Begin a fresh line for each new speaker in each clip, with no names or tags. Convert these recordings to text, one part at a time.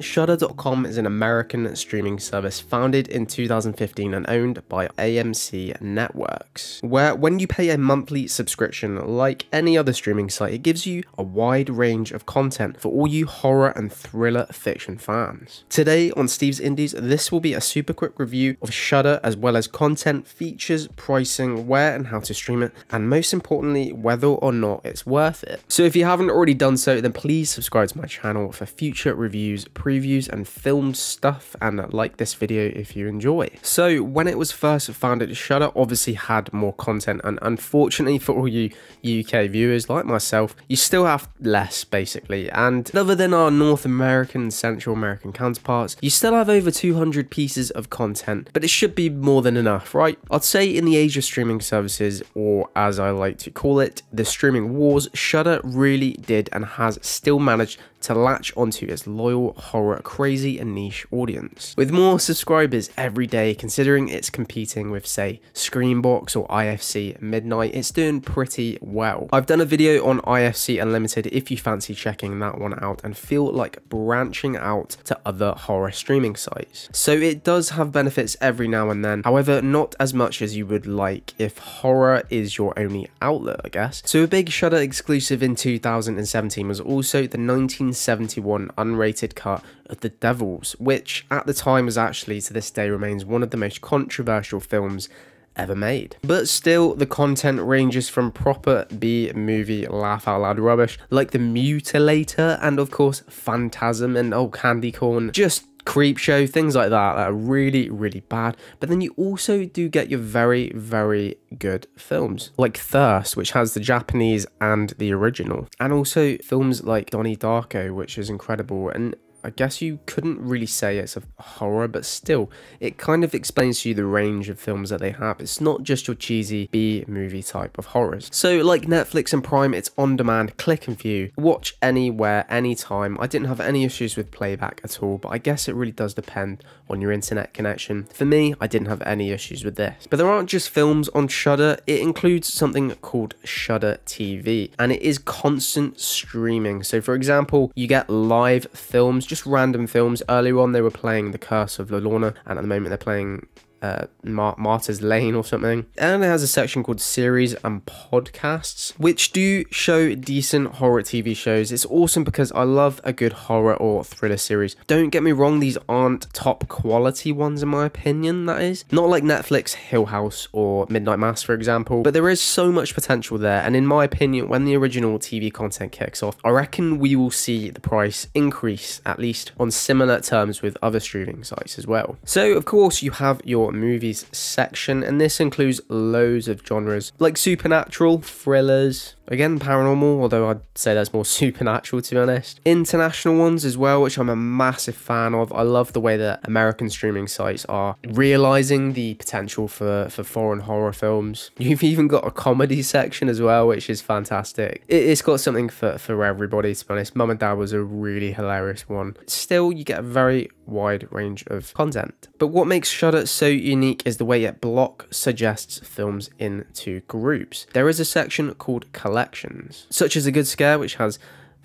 Shudder.com is an American streaming service founded in 2015 and owned by AMC Networks, where when you pay a monthly subscription, like any other streaming site, it gives you a wide range of content for all you horror and thriller fiction fans. Today on Steve's Indies, this will be a super quick review of Shudder as well as content, features, pricing, where and how to stream it, and most importantly, whether or not it's worth it. So if you haven't already done so, then please subscribe to my channel for future reviews, previews and film stuff and like this video if you enjoy. So when it was first founded, Shudder obviously had more content and unfortunately for all you UK viewers like myself, you still have less basically and other than our North American Central American counterparts, you still have over 200 pieces of content but it should be more than enough, right? I'd say in the age of streaming services or as I like to call it, the streaming wars, Shudder really did and has still managed to latch onto its loyal, horror, crazy, and niche audience. With more subscribers every day, considering it's competing with, say, Screambox or IFC Midnight, it's doing pretty well. I've done a video on IFC Unlimited if you fancy checking that one out and feel like branching out to other horror streaming sites. So it does have benefits every now and then, however, not as much as you would like if horror is your only outlet, I guess. So a big Shudder exclusive in 2017 was also the 19 1971 unrated cut of The Devils, which at the time was actually to this day remains one of the most controversial films ever made. But still, the content ranges from proper B movie laugh out loud rubbish, like The Mutilator and of course Phantasm and Oh Candy Corn, just Creepshow, things like that that are really, really bad. But then you also do get your very, very good films, like Thirst, which has the Japanese and the original, and also films like Donnie Darko, which is incredible. And I guess you couldn't really say it's a horror, but still, it kind of explains to you the range of films that they have. It's not just your cheesy B movie type of horrors. So, like Netflix and Prime, it's on demand, click and view, watch anywhere, anytime. I didn't have any issues with playback at all, but I guess it really does depend on your internet connection. For me, I didn't have any issues with this. But there aren't just films on Shudder, it includes something called Shudder TV, and it is constant streaming. So, for example, you get live films just random films. Earlier on, they were playing The Curse of La Llorona, and at the moment, they're playing uh, Mar- Martyr's Lane or something. And it has a section called Series and Podcasts, which do show decent horror TV shows. It's awesome because I love a good horror or thriller series. Don't get me wrong, these aren't top quality ones in my opinion, that is. Not like Netflix, Hill House, or Midnight Mass, for example, but there is so much potential there. And in my opinion, when the original TV content kicks off, I reckon we will see the price increase, at least on similar terms with other streaming sites as well. So, of course, you have your movies section, and this includes loads of genres like supernatural, thrillers, Again, paranormal, although I'd say that's more supernatural to be honest. International ones as well, which I'm a massive fan of. I love the way that American streaming sites are realizing the potential for, for foreign horror films. You've even got a comedy section as well, which is fantastic. It, has got something for, for everybody, to be honest. Mum and Dad was a really hilarious one. Still, you get a very wide range of content. But what makes Shudder so unique is the way it block suggests films into groups. There is a section called Collections collections, such as A Good Scare, which has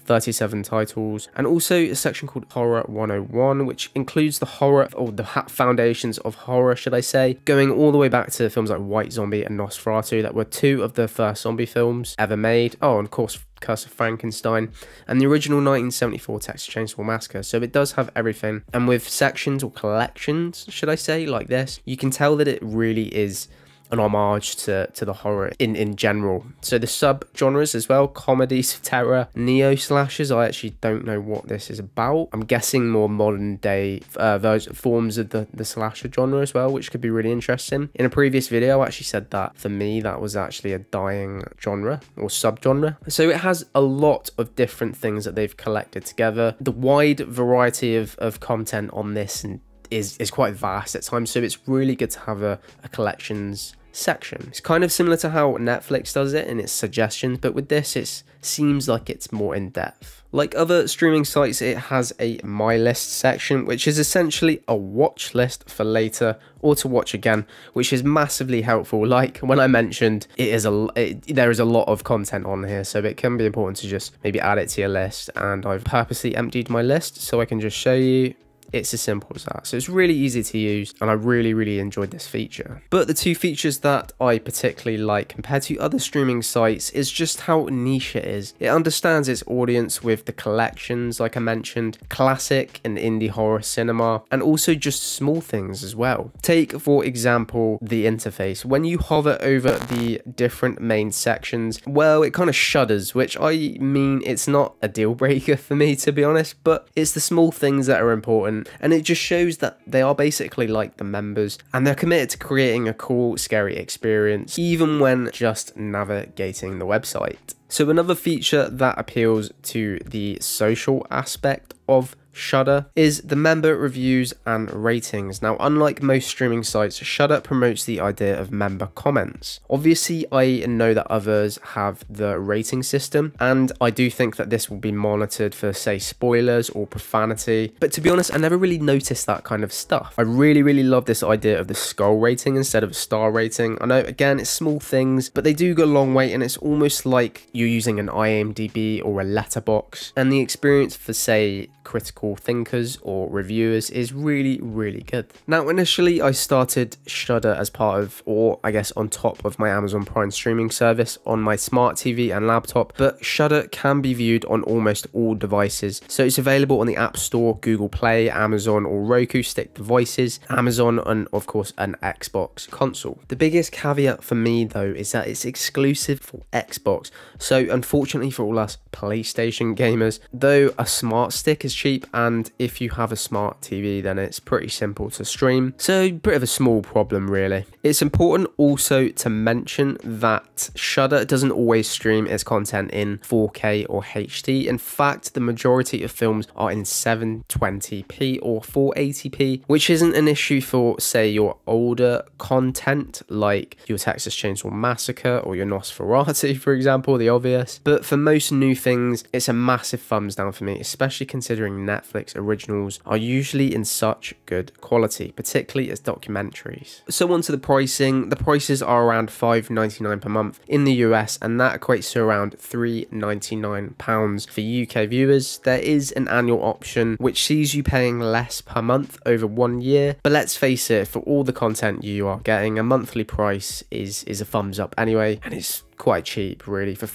37 titles, and also a section called Horror 101, which includes the horror, or the foundations of horror, should I say, going all the way back to films like White Zombie and Nosferatu, that were two of the first zombie films ever made. Oh, and of course, Curse of Frankenstein, and the original 1974 Texas Chainsaw Massacre. So it does have everything. And with sections or collections, should I say, like this, you can tell that it really is an homage to, to the horror in, in general. So the sub genres as well comedies, terror, neo slashers. I actually don't know what this is about. I'm guessing more modern day uh, those forms of the, the slasher genre as well, which could be really interesting. In a previous video, I actually said that for me, that was actually a dying genre or sub genre. So it has a lot of different things that they've collected together. The wide variety of, of content on this is is quite vast at times so it's really good to have a, a collections section. It's kind of similar to how Netflix does it in its suggestions, but with this, it seems like it's more in depth. Like other streaming sites, it has a My List section, which is essentially a watch list for later or to watch again, which is massively helpful. Like when I mentioned, it is a it, there is a lot of content on here, so it can be important to just maybe add it to your list. And I've purposely emptied my list so I can just show you it's as simple as that. So it's really easy to use and I really, really enjoyed this feature. But the two features that I particularly like compared to other streaming sites is just how niche it is. It understands its audience with the collections, like I mentioned, classic and indie horror cinema, and also just small things as well. Take, for example, the interface. When you hover over the different main sections, well, it kind of shudders, which I mean, it's not a deal breaker for me, to be honest, but it's the small things that are important Mm. and it just shows that they are basically like the members and they're committed to creating a cool, scary experience, even when just navigating the website. So another feature that appeals to the social aspect of Shudder is the member reviews and ratings. Now, unlike most streaming sites, Shudder promotes the idea of member comments. Obviously, I know that others have the rating system, and I do think that this will be monitored for, say, spoilers or profanity. But to be honest, I never really noticed that kind of stuff. I really, really love this idea of the skull rating instead of a star rating. I know, again, it's small things, but they do go a long way, and it's almost like you're using an IMDb or a Letterboxd, and the experience for, say, critical thinkers or reviewers is really, really good. Now, initially, I started Shudder as part of, or I guess on top of my Amazon Prime streaming service on my smart TV and laptop, but Shudder can be viewed on almost all devices. So it's available on the App Store, Google Play, Amazon, or Roku stick devices, Amazon, and of course, an Xbox console. The biggest caveat for me, though, is that it's exclusive for Xbox. So, unfortunately for all us PlayStation gamers, though a smart stick is cheap and if you have a smart TV then it's pretty simple to stream. So bit of a small problem really. It's important also to mention that Shudder doesn't always stream its content in 4K or HD. In fact, the majority of films are in 720p or 480p, which isn't an issue for say your older content like your Texas Chainsaw Massacre or your Nosferatu for example, the obvious. But for most new things, it's a massive thumbs down for me, especially considering considering Netflix originals are usually in such good quality, particularly as documentaries. So on to the pricing. The prices are around $5.99 per month in the US and that equates to around £3.99 for UK viewers. There is an annual option which sees you paying less per month over one year, but let's face it, for all the content you are getting, a monthly price is, is a thumbs up anyway, and it's quite cheap really for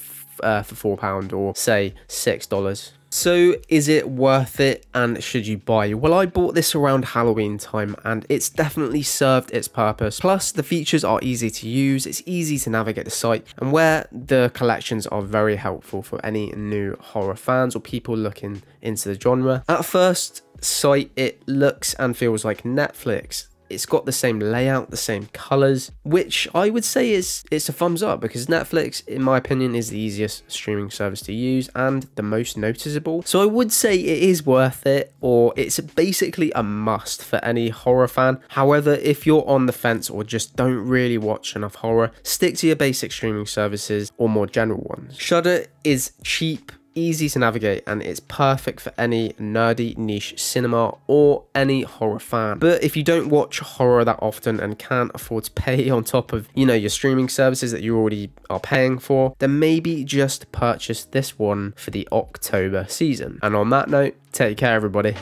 uh, for four pound or say six dollars so, is it worth it and should you buy? Well, I bought this around Halloween time and it's definitely served its purpose. Plus, the features are easy to use, it's easy to navigate the site, and where the collections are very helpful for any new horror fans or people looking into the genre. At first sight, it looks and feels like Netflix it's got the same layout, the same colors, which I would say is it's a thumbs up because Netflix, in my opinion, is the easiest streaming service to use and the most noticeable. So I would say it is worth it, or it's basically a must for any horror fan. However, if you're on the fence or just don't really watch enough horror, stick to your basic streaming services or more general ones. Shudder is cheap easy to navigate and it's perfect for any nerdy niche cinema or any horror fan. But if you don't watch horror that often and can't afford to pay on top of, you know, your streaming services that you already are paying for, then maybe just purchase this one for the October season. And on that note, take care everybody.